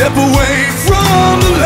step away from the